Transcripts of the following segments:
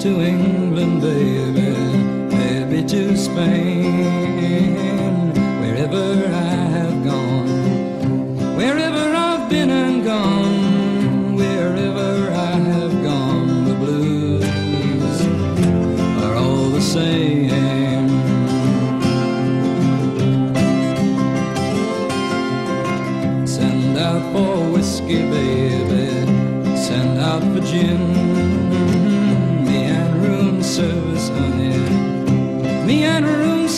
to England, baby, maybe to Spain. Wherever I have gone, wherever I've been and gone, wherever I have gone, the blues are all the same. Send out for whiskey, baby, send out for gin.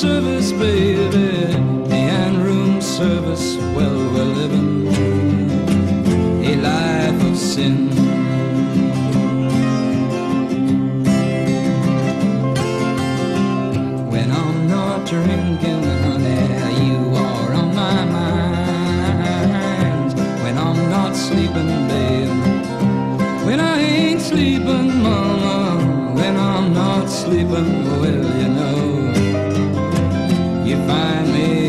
Service, baby. The and room service. Well, we're living a life of sin. When I'm not drinking, honey, you are on my mind. When I'm not sleeping, babe. When I ain't sleeping, mama. When I'm not sleeping, well, you know, you find me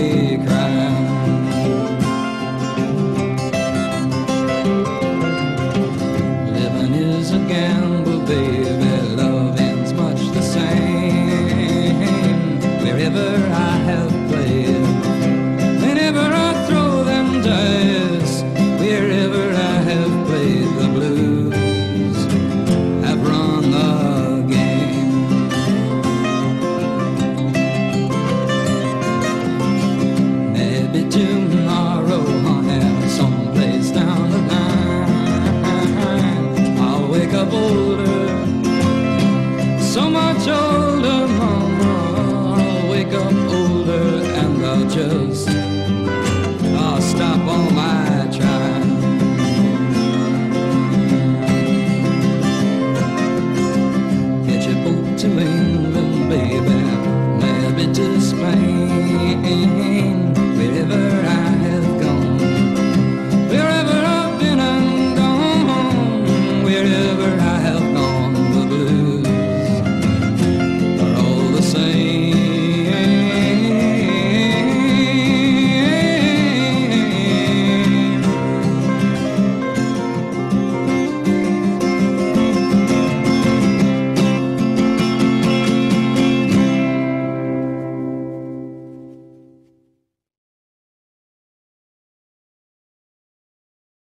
boat